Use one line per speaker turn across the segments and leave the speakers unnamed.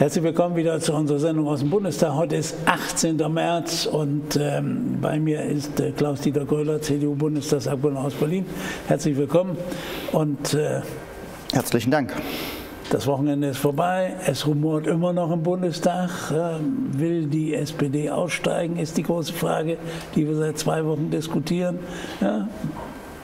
Herzlich willkommen wieder zu unserer Sendung aus dem Bundestag. Heute ist 18. März und ähm, bei mir ist äh, Klaus-Dieter Gröler, CDU-Bundestagsabgeordneter aus Berlin. Herzlich willkommen und
äh, herzlichen Dank.
Das Wochenende ist vorbei. Es rumort immer noch im Bundestag. Ähm, will die SPD aussteigen, ist die große Frage, die wir seit zwei Wochen diskutieren. Ja,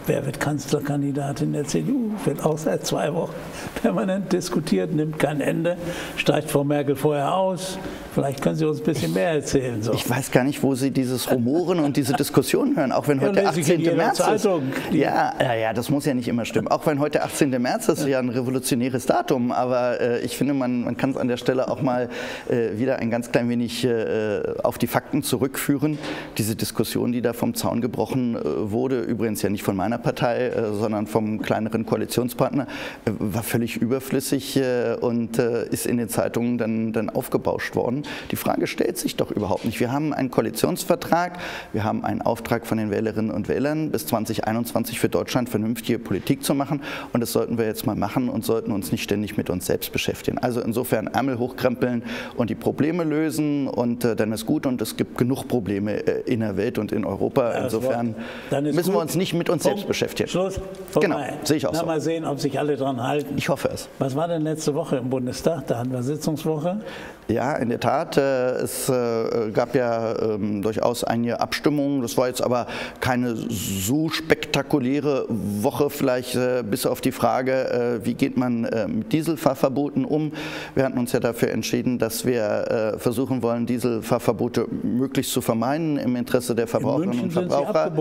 Wer wird Kanzlerkandidatin der CDU? Wird auch seit zwei Wochen permanent diskutiert, nimmt kein Ende, steigt Frau Merkel vorher aus. Vielleicht können Sie uns ein bisschen mehr erzählen.
So. Ich weiß gar nicht, wo Sie dieses Rumoren und diese Diskussion hören, auch wenn heute ja, 18. März Zeitung. ist. Ja, ja, ja, das muss ja nicht immer stimmen. Auch wenn heute 18. März ist, ja, ja ein revolutionäres Datum. Aber äh, ich finde, man, man kann es an der Stelle auch mal äh, wieder ein ganz klein wenig äh, auf die Fakten zurückführen. Diese Diskussion, die da vom Zaun gebrochen äh, wurde, übrigens ja nicht von meiner Partei, äh, sondern vom kleineren Koalitionspartner, äh, war völlig überflüssig und ist in den Zeitungen dann, dann aufgebauscht worden. Die Frage stellt sich doch überhaupt nicht. Wir haben einen Koalitionsvertrag, wir haben einen Auftrag von den Wählerinnen und Wählern, bis 2021 für Deutschland vernünftige Politik zu machen. Und das sollten wir jetzt mal machen und sollten uns nicht ständig mit uns selbst beschäftigen. Also insofern Ärmel hochkrempeln und die Probleme lösen und äh, dann ist gut. Und es gibt genug Probleme äh, in der Welt und in Europa. Insofern müssen gut. wir uns nicht mit uns Punkt. selbst beschäftigen.
Schluss.
Genau, sehe ich auch
Na,
so.
Mal sehen, ob sich alle dran halten.
Ich hoffe es.
Was war denn letzte Woche im Bundestag? Da hatten wir Sitzungswoche.
Ja, in der Tat. Äh, es äh, gab ja ähm, durchaus einige Abstimmungen. Das war jetzt aber keine so spektakuläre Woche, vielleicht äh, bis auf die Frage, wie geht man mit Dieselfahrverboten um. Wir hatten uns ja dafür entschieden, dass wir versuchen wollen, Dieselfahrverbote möglichst zu vermeiden im Interesse der Verbraucherinnen und Verbraucher.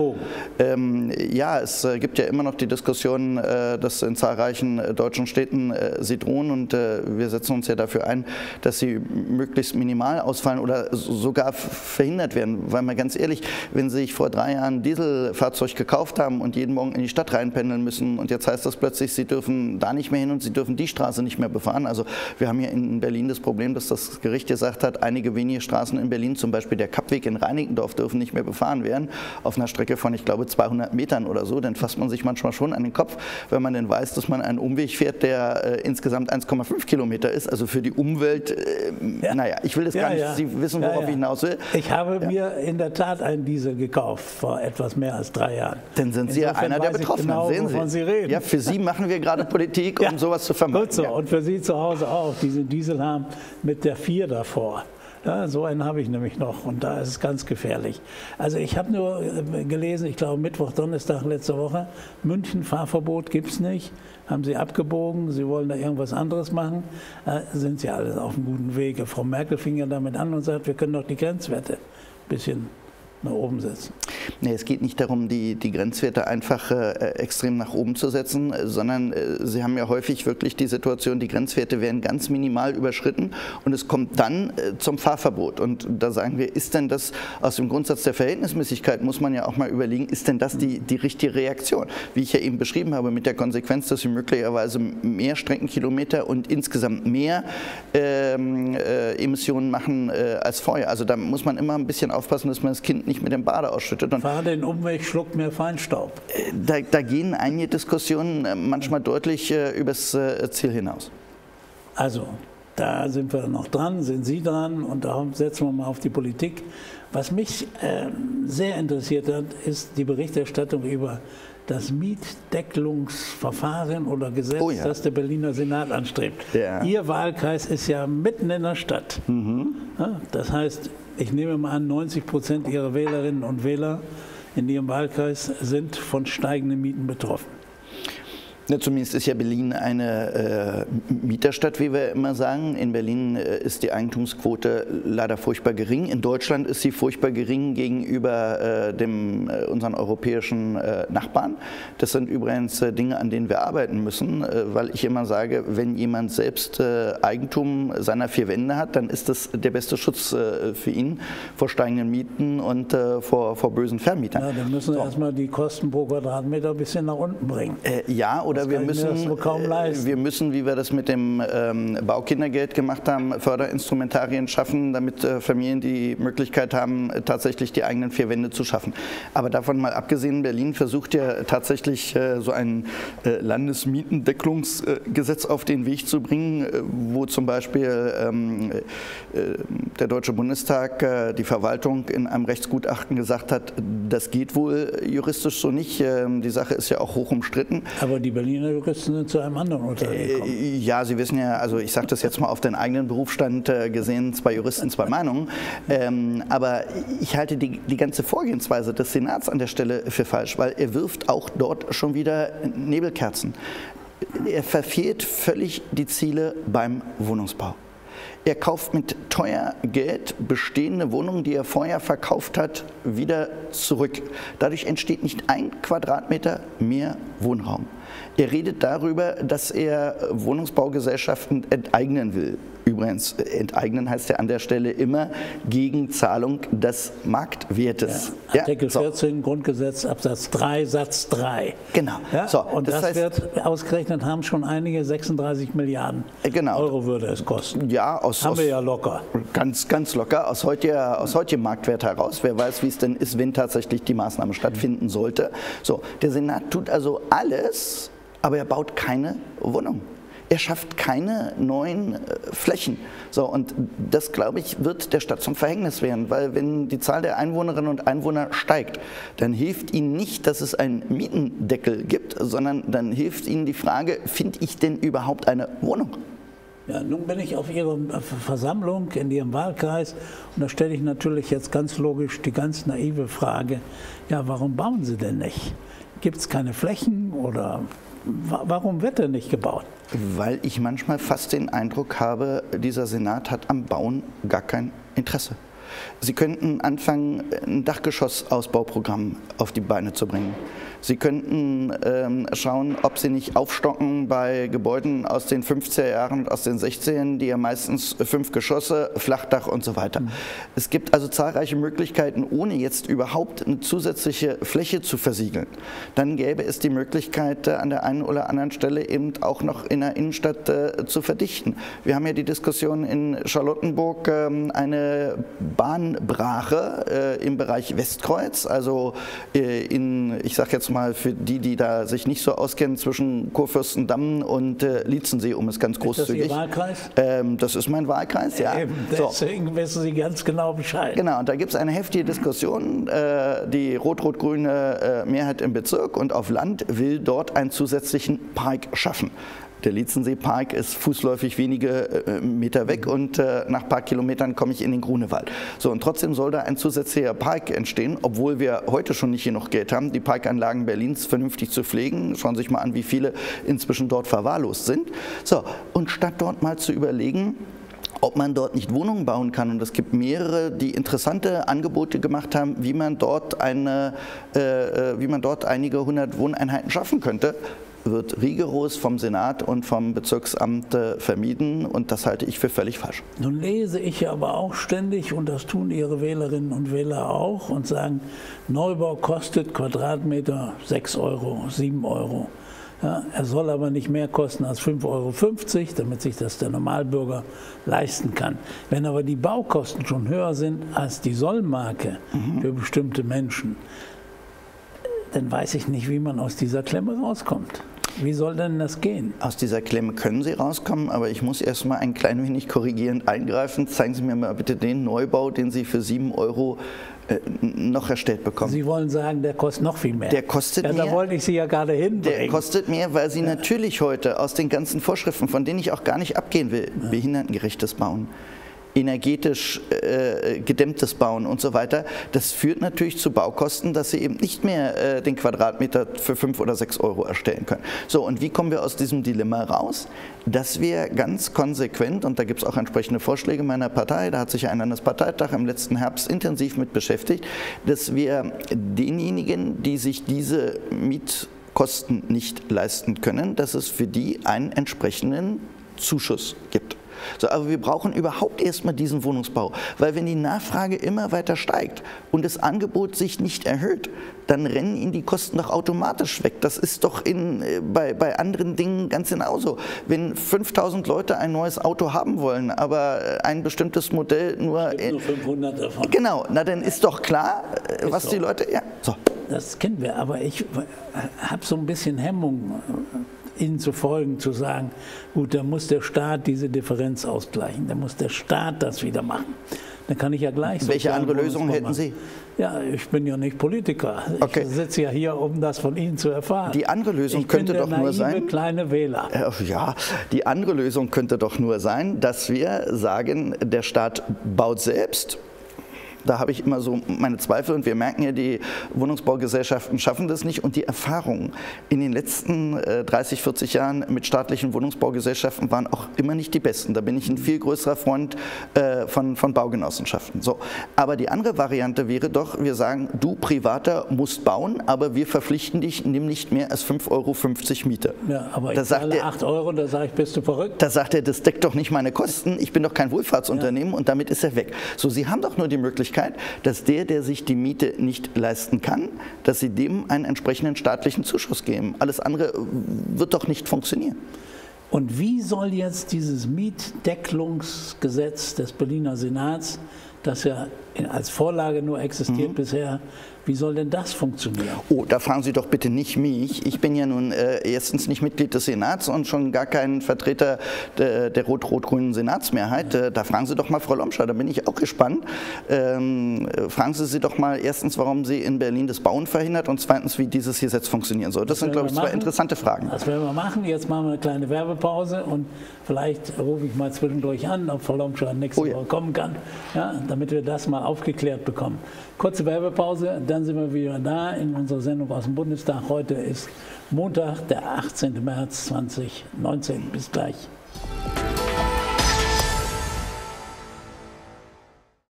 Ähm, ja, es gibt ja immer noch die Diskussion, dass in zahlreichen deutschen Städten sie drohen und wir setzen uns ja dafür ein, dass sie möglichst minimal ausfallen oder sogar verhindert werden. Weil mal ganz ehrlich, wenn Sie sich vor drei Jahren ein Dieselfahrzeug gekauft haben und jeden Morgen in die Stadt reinpendeln müssen und jetzt heißt das plötzlich, Sie dürfen da nicht mehr hin und Sie dürfen die Straße nicht mehr befahren. Also wir haben hier in Berlin das Problem, dass das Gericht gesagt hat, einige wenige Straßen in Berlin, zum Beispiel der Kappweg in Reinickendorf, dürfen nicht mehr befahren werden. Auf einer Strecke von, ich glaube, 200 Metern oder so. Dann fasst man sich manchmal schon an den Kopf, wenn man denn weiß, dass man einen Umweg fährt, der äh, insgesamt 1,5 Kilometer ist. Also für die Umwelt äh, ja. Naja, ich will das ja, gar nicht, ja. Sie wissen, worauf ich hinaus will.
Ich habe mir in der Tat einen Diesel gekauft vor etwas mehr als drei Jahren.
Dann sind Sie ja einer der Betroffenen, genau, sehen Sie. Sie reden. Ja, für Sie machen wir gerade Politik, um sowas zu vermeiden.
Gut so, und für Sie zu Hause auch, die diesen Diesel haben mit der 4 davor. Ja, so einen habe ich nämlich noch und da ist es ganz gefährlich. Also ich habe nur äh, gelesen, ich glaube Mittwoch, Donnerstag letzte Woche, München Fahrverbot gibt es nicht. Haben Sie abgebogen, Sie wollen da irgendwas anderes machen, äh, sind Sie alles auf einem guten Wege. Frau Merkel fing ja damit an und sagt, wir können doch die Grenzwerte ein bisschen nach oben setzen.
Es geht nicht darum, die, die Grenzwerte einfach äh, extrem nach oben zu setzen, sondern äh, Sie haben ja häufig wirklich die Situation, die Grenzwerte werden ganz minimal überschritten und es kommt dann äh, zum Fahrverbot. Und da sagen wir, ist denn das aus dem Grundsatz der Verhältnismäßigkeit, muss man ja auch mal überlegen, ist denn das die, die richtige Reaktion? Wie ich ja eben beschrieben habe, mit der Konsequenz, dass Sie möglicherweise mehr Streckenkilometer und insgesamt mehr ähm, äh, Emissionen machen äh, als vorher. Also da muss man immer ein bisschen aufpassen, dass man das Kind nicht mit dem Bade ausschüttet.
Und Fahr den Umweg, schluckt mehr Feinstaub.
Äh, da, da, gehen einige Diskussionen äh, manchmal deutlich äh, übers Ziel hinaus.
Also, da sind wir noch dran, sind Sie dran und darum setzen wir mal auf die Politik. Was mich äh, sehr interessiert hat, ist die Berichterstattung über das Mietdeckelungsverfahren oder Gesetz, oh ja. das der Berliner Senat anstrebt. Ja. Ihr Wahlkreis ist ja mitten in der Stadt. Mhm. Das heißt, ich nehme mal an, 90 Prozent Ihrer Wählerinnen und Wähler in Ihrem Wahlkreis sind von steigenden Mieten betroffen.
Ja, zumindest ist ja Berlin eine äh, Mieterstadt, wie wir immer sagen. In Berlin äh, ist die Eigentumsquote leider furchtbar gering. In Deutschland ist sie furchtbar gering gegenüber äh, dem, äh, unseren europäischen äh, Nachbarn. Das sind übrigens äh, Dinge, an denen wir arbeiten müssen, weil ich immer sage, wenn jemand selbst Eigentum seiner vier Wände hat, dann ist das der beste Schutz für ihn vor steigenden Mieten und vor, vor bösen Vermietern.
Ja, dann müssen wir so. erstmal die Kosten pro Quadratmeter ein bisschen nach unten bringen.
ja, oder oder wir müssen, wir müssen, wie wir das mit dem ähm, Baukindergeld gemacht haben, Förderinstrumentarien schaffen, damit äh, Familien die Möglichkeit haben, tatsächlich die eigenen vier Wände zu schaffen. Aber davon mal abgesehen, Berlin versucht ja tatsächlich äh, so ein äh, Landesmietendeckelungsgesetz auf den Weg zu bringen, äh, wo zum Beispiel ähm, äh, der Deutsche Bundestag, äh, die Verwaltung in einem Rechtsgutachten gesagt hat, das geht wohl juristisch so nicht. Ähm, die Sache ist ja auch hoch umstritten.
Aber die Berliner Juristen sind zu einem anderen Urteil gekommen.
Ja, Sie wissen ja, also ich sage das jetzt mal auf den eigenen Berufsstand gesehen, zwei Juristen, zwei Meinungen. Ähm, aber ich halte die, die ganze Vorgehensweise des Senats an der Stelle für falsch, weil er wirft auch dort schon wieder Nebelkerzen. Er verfehlt völlig die Ziele beim Wohnungsbau. Er kauft mit teuer Geld bestehende Wohnungen, die er vorher verkauft hat, wieder zurück. Dadurch entsteht nicht ein Quadratmeter mehr Wohnraum. Er redet darüber, dass er Wohnungsbaugesellschaften enteignen will. Übrigens, enteignen heißt ja an der Stelle immer gegen Zahlung des Marktwertes.
Ja, Artikel ja, so. 14 Grundgesetz Absatz 3 Satz 3.
Genau.
Ja, so, und das, das heißt, wird ausgerechnet haben schon einige 36 Milliarden genau. Euro würde es kosten.
Ja, aus,
haben aus, wir ja locker.
Ganz, ganz locker aus heutiger, aus heutigem Marktwert heraus. Wer weiß, wie es denn ist, wenn tatsächlich die Maßnahme stattfinden sollte. So, der Senat tut also alles, aber er baut keine Wohnung. Er schafft keine neuen äh, Flächen. So, und das, glaube ich, wird der Stadt zum Verhängnis werden, weil wenn die Zahl der Einwohnerinnen und Einwohner steigt, dann hilft ihnen nicht, dass es einen Mietendeckel gibt, sondern dann hilft ihnen die Frage, finde ich denn überhaupt eine Wohnung?
Ja, nun bin ich auf Ihrer Versammlung in Ihrem Wahlkreis und da stelle ich natürlich jetzt ganz logisch die ganz naive Frage, ja, warum bauen Sie denn nicht? Gibt es keine Flächen oder warum wird denn nicht gebaut?
Weil ich manchmal fast den Eindruck habe, dieser Senat hat am Bauen gar kein Interesse. Sie könnten anfangen, ein Dachgeschossausbauprogramm auf die Beine zu bringen. Sie könnten ähm, schauen, ob Sie nicht aufstocken bei Gebäuden aus den 50er Jahren und aus den 60ern, die ja meistens fünf Geschosse, Flachdach und so weiter. Mhm. Es gibt also zahlreiche Möglichkeiten, ohne jetzt überhaupt eine zusätzliche Fläche zu versiegeln. Dann gäbe es die Möglichkeit, äh, an der einen oder anderen Stelle eben auch noch in der Innenstadt äh, zu verdichten. Wir haben ja die Diskussion in Charlottenburg, ähm, eine Bahnbrache äh, im Bereich Westkreuz, also äh, in, ich sage jetzt mal für die, die da sich nicht so auskennen, zwischen Kurfürstendamm und äh, Lietzensee, um es ganz großzügig.
Ist das Ihr Wahlkreis?
Ähm, das ist mein Wahlkreis, ja.
Eben, deswegen so. wissen Sie ganz genau Bescheid.
Genau, und da gibt es eine heftige Diskussion. Äh, die rot-rot-grüne äh, Mehrheit im Bezirk und auf Land will dort einen zusätzlichen Park schaffen. Der Lietzensee-Park ist fußläufig wenige äh, Meter weg und äh, nach ein paar Kilometern komme ich in den Grunewald. So, und trotzdem soll da ein zusätzlicher Park entstehen, obwohl wir heute schon nicht genug Geld haben, die Parkanlagen Berlins vernünftig zu pflegen. Schauen Sie sich mal an, wie viele inzwischen dort verwahrlost sind. So, und statt dort mal zu überlegen, ob man dort nicht Wohnungen bauen kann. Und es gibt mehrere, die interessante Angebote gemacht haben, wie man dort, eine, äh, äh wie man dort einige hundert Wohneinheiten schaffen könnte wird rigoros vom Senat und vom Bezirksamt äh, vermieden und das halte ich für völlig falsch.
Nun lese ich aber auch ständig, und das tun Ihre Wählerinnen und Wähler auch, und sagen, Neubau kostet Quadratmeter 6 Euro, 7 Euro. Ja, er soll aber nicht mehr kosten als 5,50 Euro, damit sich das der Normalbürger leisten kann. Wenn aber die Baukosten schon höher sind als die Sollmarke mhm. für bestimmte Menschen, dann weiß ich nicht, wie man aus dieser Klemme rauskommt. Wie soll denn das gehen?
Aus dieser Klemme können Sie rauskommen, aber ich muss erst mal ein klein wenig korrigierend eingreifen. Zeigen Sie mir mal bitte den Neubau, den Sie für 7 Euro äh, noch erstellt bekommen.
Sie wollen sagen, der kostet noch viel mehr.
Der kostet
ja,
mehr.
Da wollte ich Sie ja gerade hin.
Der kostet mehr, weil Sie ja. natürlich heute aus den ganzen Vorschriften, von denen ich auch gar nicht abgehen will, ja. behindertengerechtes Bauen, energetisch äh, gedämmtes Bauen und so weiter, das führt natürlich zu Baukosten, dass sie eben nicht mehr äh, den Quadratmeter für fünf oder sechs Euro erstellen können. So, und wie kommen wir aus diesem Dilemma raus? Dass wir ganz konsequent, und da gibt es auch entsprechende Vorschläge meiner Partei, da hat sich ein Landesparteitag im letzten Herbst intensiv mit beschäftigt, dass wir denjenigen, die sich diese Mietkosten nicht leisten können, dass es für die einen entsprechenden Zuschuss gibt. So, aber wir brauchen überhaupt erstmal diesen Wohnungsbau, weil wenn die Nachfrage immer weiter steigt und das Angebot sich nicht erhöht, dann rennen ihnen die Kosten doch automatisch weg. Das ist doch in, äh, bei, bei anderen Dingen ganz genauso. Wenn 5000 Leute ein neues Auto haben wollen, aber äh, ein bestimmtes Modell nur...
nur 500 davon.
Genau, na dann ist doch klar, äh, ist was so. die Leute... Ja,
so. Das kennen wir, aber ich habe so ein bisschen Hemmung ihnen zu folgen, zu sagen, gut, da muss der Staat diese Differenz ausgleichen, da muss der Staat das wieder machen. Dann kann ich ja gleich
Welche andere Lösung hätten Sie?
Ja, ich bin ja nicht Politiker. Okay. Ich sitze ja hier, um das von Ihnen zu erfahren.
Die andere Lösung
ich
könnte doch nur sein.
kleine Wähler.
Ja, die andere Lösung könnte doch nur sein, dass wir sagen, der Staat baut selbst da habe ich immer so meine Zweifel und wir merken ja, die Wohnungsbaugesellschaften schaffen das nicht und die Erfahrungen in den letzten 30, äh, 40 Jahren mit staatlichen Wohnungsbaugesellschaften waren auch immer nicht die besten. Da bin ich ein viel größerer Freund äh, von, von Baugenossenschaften. So. Aber die andere Variante wäre doch, wir sagen, du Privater musst bauen, aber wir verpflichten dich, nimm nicht mehr als 5,50 Euro Miete.
Ja, aber da ich zahle 8 Euro, da sage ich, bist du verrückt?
Da sagt er, das deckt doch nicht meine Kosten, ich bin doch kein Wohlfahrtsunternehmen ja. und damit ist er weg. So, Sie haben doch nur die Möglichkeit, Möglichkeit, dass der, der sich die Miete nicht leisten kann, dass sie dem einen entsprechenden staatlichen Zuschuss geben. Alles andere wird doch nicht funktionieren.
Und wie soll jetzt dieses Mietdeckelungsgesetz des Berliner Senats, das ja als Vorlage nur existiert mhm. bisher, wie soll denn das funktionieren?
Oh, da fragen Sie doch bitte nicht mich. Ich bin ja nun äh, erstens nicht Mitglied des Senats und schon gar kein Vertreter der, der rot-rot-grünen Senatsmehrheit. Ja. Äh, da fragen Sie doch mal Frau Lomscher, da bin ich auch gespannt. Ähm, äh, fragen Sie sie doch mal erstens, warum sie in Berlin das Bauen verhindert und zweitens, wie dieses Gesetz funktionieren soll. Das, das sind, glaube ich, zwei interessante Fragen.
Das werden wir machen. Jetzt machen wir eine kleine Werbepause und vielleicht rufe ich mal zwischendurch an, ob Frau Lomscher nächste oh ja. Woche kommen kann, ja, damit wir das mal aufgeklärt bekommen. Kurze Werbepause, dann sind wir wieder da in unserer Sendung aus dem Bundestag. Heute ist Montag, der 18. März 2019. Bis gleich.